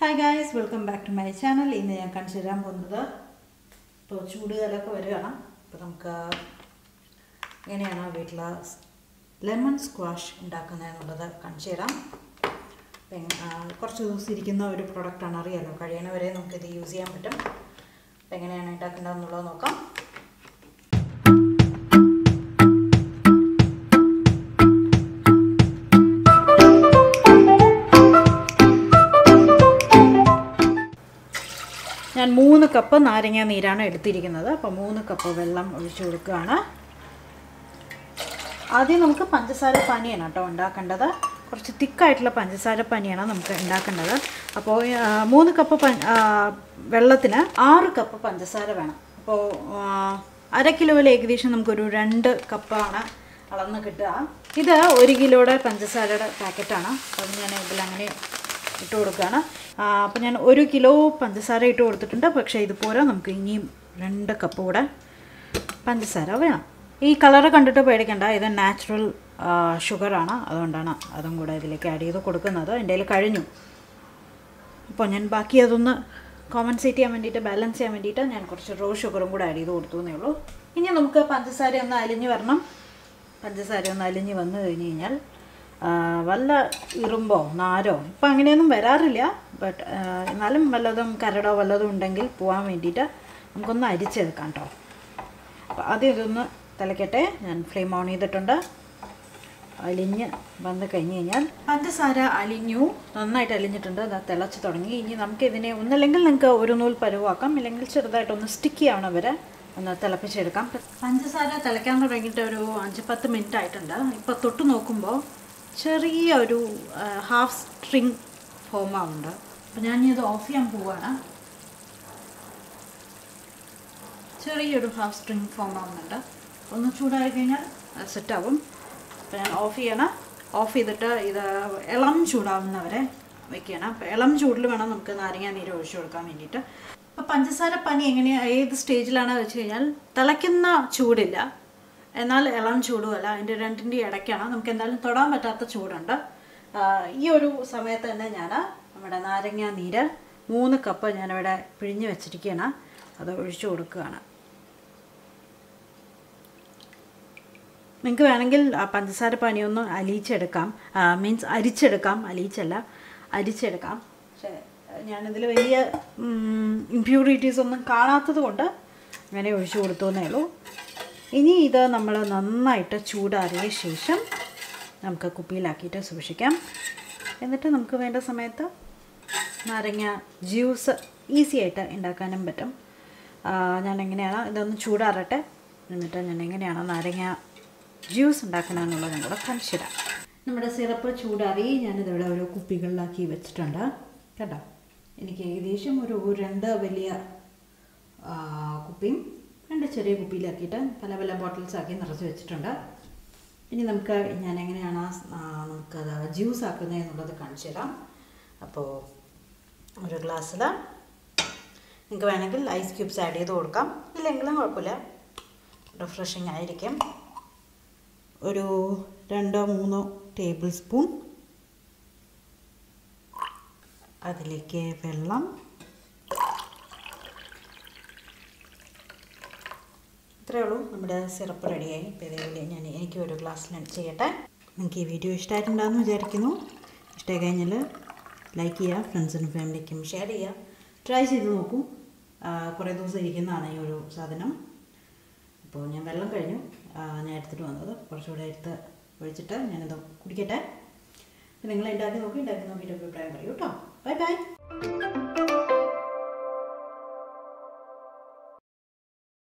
Hi guys welcome back to my channel ഇന്ന് ഞാൻ കാണിച്ചു തരാൻ പോകുന്നത് ഇപ്പോൾ ചൂടുകാലമൊക്കെ വരികയാണ്. അപ്പോൾ നമുക്ക് എങ്ങനെയാണ് വീട്ടിൽ ലെമൺ സ്ക്വാഷ് ഉണ്ടാക്കുന്നതെന്നുള്ളത് കാണിച്ചു തരാം. കുറച്ച് ദിവസം ഇരിക്കുന്ന ഒരു പ്രൊഡക്റ്റാണ് അറിയാലോ. കഴിയണവരെ നമുക്കിത് യൂസ് ചെയ്യാൻ പറ്റും. അപ്പം എങ്ങനെയാണ് ഉണ്ടാക്കേണ്ടതെന്നുള്ളത് നോക്കാം. ഞാൻ മൂന്ന് കപ്പ് നാരങ്ങ നീരാണ് എടുത്തിരിക്കുന്നത്. അപ്പോൾ മൂന്ന് കപ്പ് വെള്ളം ഒഴിച്ചു കൊടുക്കുകയാണ്. ആദ്യം നമുക്ക് പഞ്ചസാര പാനിയാണ് കേട്ടോ ഉണ്ടാക്കേണ്ടത്. കുറച്ച് തിക്കായിട്ടുള്ള പഞ്ചസാര പനിയാണ് നമുക്ക് ഉണ്ടാക്കേണ്ടത്. അപ്പോൾ മൂന്ന് കപ്പ് വെള്ളത്തിന് ആറ് കപ്പ് പഞ്ചസാര വേണം. അപ്പോൾ അര കിലോയിൽ ഏകദേശം നമുക്കൊരു രണ്ട് കപ്പാണ് അളന്ന് കിട്ടുക. ഇത് ഒരു കിലോയുടെ പഞ്ചസാരയുടെ പാക്കറ്റാണ്. അപ്പോൾ ഞാൻ ഞാൻ ഇതിലങ്ങനെ ഇട്ട് കൊടുക്കുകയാണ്. അപ്പോൾ ഞാൻ ഒരു കിലോ പഞ്ചസാര ഇട്ട് കൊടുത്തിട്ടുണ്ട്. പക്ഷേ ഇതുപോലെ നമുക്ക് ഇനിയും രണ്ട് കപ്പ് കൂടെ പഞ്ചസാര വേണം. ഈ കളറ് കണ്ടിട്ട് പേടിക്കണ്ട. ഇത് നാച്ചുറൽ ഷുഗറാണ് അതുകൊണ്ടാണ് അതും കൂടെ ഇതിലേക്ക് ആഡ് ചെയ്ത് കൊടുക്കുന്നത്. എന്റെ കയ്യിൽ കഴിഞ്ഞു. അപ്പോൾ ഞാൻ ബാക്കി അതൊന്ന് കോമ്പൻസേറ്റ് ചെയ്യാൻ വേണ്ടിയിട്ട് ബാലൻസ് ചെയ്യാൻ വേണ്ടിയിട്ട് ഞാൻ കുറച്ച് റോ ഷുഗറും കൂടെ ആഡ് ചെയ്ത് കൊടുത്തു എന്നേ ഉള്ളൂ. ഇനി നമുക്ക് പഞ്ചസാര ഒന്ന് അലിഞ്ഞ് വരണം. പഞ്ചസാര ഒന്ന് അലിഞ്ഞ് വന്നു കഴിഞ്ഞ് കഴിഞ്ഞാൽ വല്ല ഇറുമ്പോ നാരോ ഇപ്പം അങ്ങനെയൊന്നും വരാറില്ല. ബട്ട് എന്നാലും വല്ലതും കരടോ വല്ലതും ഉണ്ടെങ്കിൽ പോകാൻ വേണ്ടിയിട്ട് നമുക്കൊന്ന് അരിച്ചെടുക്കാം കേട്ടോ അപ്പോൾ ആദ്യം ഇതൊന്ന് തിളയ്ക്കട്ടെ ഞാൻ ഫ്ലെയിം ഓൺ ചെയ്തിട്ടുണ്ട്. അലിഞ്ഞ് വന്ന് കഴിഞ്ഞ് കഴിഞ്ഞാൽ പഞ്ചസാര അലിഞ്ഞു. നന്നായിട്ട് അലിഞ്ഞിട്ടുണ്ട്. അത് തിളച്ച് തുടങ്ങി. ഇനി നമുക്ക് ഇതിനെ ഒന്നല്ലെങ്കിൽ നിങ്ങൾക്ക് ഒരു നൂൽ പരുവാക്കാം. ഇല്ലെങ്കിൽ ചെറുതായിട്ടൊന്ന് സ്റ്റിക്കി ആവണം വരെ ഒന്ന് തിളപ്പിച്ചെടുക്കാം. പഞ്ചസാര തിളയ്ക്കാൻ തുടങ്ങിയിട്ട് ഒരു അഞ്ച് പത്ത് മിനിറ്റ് ആയിട്ടുണ്ട്. ഇപ്പോൾ തൊട്ട് നോക്കുമ്പോൾ ചെറിയ ഒരു ഹാഫ് സ്ട്രിങ് ഫോം അപ്പോൾ ഞാൻ ഇത് ഓഫ് ചെയ്യാൻ പോവുകയാണ് ചെറിയൊരു ഹാഫ് സ്ട്രിങ് ഫോം ആവുന്നുണ്ട്. ഒന്ന് ചൂടായി കഴിഞ്ഞാൽ സെറ്റാവും അപ്പോൾ ഞാൻ ഓഫ് ചെയ്യണം. ഓഫ് ചെയ്തിട്ട് ഇത് ഇളം ചൂടാവുന്നവരെ വെക്കണം അപ്പോൾ ഇളം ചൂടിൽ വേണം നമുക്ക് നാരങ്ങ നീര് ഒഴിച്ചു കൊടുക്കാൻ വേണ്ടിയിട്ട്. അപ്പോൾ പഞ്ചസാര പനി എങ്ങനെയാണ് ഏത് സ്റ്റേജിലാണ് വെച്ച് കഴിഞ്ഞാൽ തിളയ്ക്കുന്ന ചൂടില്ല. എന്നാൽ ഇളം ചൂടുമല്ല അതിന്റെ രണ്ടിന്റെ ഇടയ്ക്കാണ്. നമുക്ക് എന്തായാലും തൊടാൻ പറ്റാത്ത ചൂടുണ്ട്. ഈ ഒരു സമയത്ത് തന്നെ ഞാൻ നമ്മുടെ നാരങ്ങ നീര് മൂന്ന് കപ്പ് ഞാനിവിടെ പിഴിഞ്ഞ് വെച്ചിരിക്കുകയാണ് അത് ഒഴിച്ചു കൊടുക്കുകയാണ്. നിങ്ങൾക്ക് വേണമെങ്കിൽ പഞ്ചസാര പനിയൊന്ന് അലിയിച്ചെടുക്കാം. മീൻസ് അരിച്ചെടുക്കാം. അലിയിച്ചല്ല അരിച്ചെടുക്കാം. പക്ഷേ ഞാനിതിൽ വലിയ ഇമ്പ്യൂരിറ്റീസ് ഒന്നും കാണാത്തത് കൊണ്ട് അങ്ങനെ ഒഴിച്ചു കൊടുത്തു എന്നേ ഉള്ളൂ. ഇനി ഇത് നമ്മൾ നന്നായിട്ട് ചൂടാറിയ ശേഷം നമുക്ക് കുപ്പിയിലാക്കിയിട്ട് സൂക്ഷിക്കാം. എന്നിട്ട് നമുക്ക് വേണ്ട സമയത്ത് നാരങ്ങ ജ്യൂസ് ഈസി ആയിട്ട് ഉണ്ടാക്കാനും പറ്റും. ഞാൻ എങ്ങനെയാണ് ഇതൊന്ന് ചൂടാറട്ടെ. എന്നിട്ട് ഞാൻ എങ്ങനെയാണ് നാരങ്ങ ജ്യൂസ് ഉണ്ടാക്കണമെന്നുള്ളത് നമ്മുടെ കൂടെ കാണിച്ചു നമ്മുടെ സിറപ്പ് ചൂടാറി ഞാനിതിവിടെ ഓരോ കുപ്പികളിലാക്കി വെച്ചിട്ടുണ്ട്. കേട്ടോ എനിക്ക് ഏകദേശം ഒരു രണ്ട് വലിയ കുപ്പിയും രണ്ട് ചെറിയ കുപ്പിയിലാക്കിയിട്ട് പല പല ബോട്ടിൽസാക്കി നിറച്ച് വെച്ചിട്ടുണ്ട്. ഇനി നമുക്ക് ഞാൻ എങ്ങനെയാണ് നമുക്ക് നമുക്കത് ജ്യൂസ് ആക്കുന്നത് എന്നുള്ളത് കാണിച്ചു തരാം. അപ്പോൾ ഒരു ഗ്ലാസ്സിൽ നിങ്ങൾക്ക് വേണമെങ്കിൽ ഐസ് ക്യൂബ്സ് ആഡ് ചെയ്ത് കൊടുക്കാം. ഇല്ലെങ്കിലും കുഴപ്പമില്ല. റിഫ്രഷിങ് ആയിരിക്കും. ഒരു രണ്ടോ മൂന്നോ ടേബിൾ സ്പൂൺ അതിലേക്ക് വെള്ളം ഇത്രയേ ഉള്ളൂ. നമ്മുടെ സിറപ്പ് റെഡിയായി. ഇപ്പോൾ ഇതേപോലെ ഞാൻ എനിക്ക് ഒരു ഗ്ലാസ്സിൽ ചെയ്യട്ടെ? നിങ്ങൾക്ക് ഈ വീഡിയോ ഇഷ്ടമായിട്ടുണ്ടാകുമെന്ന് വിചാരിക്കുന്നു. ഇഷ്ടമായി കഴിഞ്ഞാൽ ലൈക്ക് ചെയ്യുക ഫ്രണ്ട്സിനും ഫാമിലിക്കും ഷെയർ ചെയ്യുക. ട്രൈ ചെയ്ത് നോക്കും. കുറേ ദിവസം ഇരിക്കുന്നതാണ് ഈ ഒരു സാധനം. അപ്പോൾ ഞാൻ വെള്ളം കഴിഞ്ഞു. ഞാൻ എടുത്തിട്ട് വന്നത് കുറച്ചുകൂടെ എടുത്ത് ഒഴിച്ചിട്ട് ഞാനിത് കുടിക്കട്ടെ. നിങ്ങൾ ഉണ്ടാക്കി നോക്കി ഉണ്ടാക്കി നോക്കിയിട്ട് അഭിപ്രായം പറയൂ കേട്ടോ. Bye bye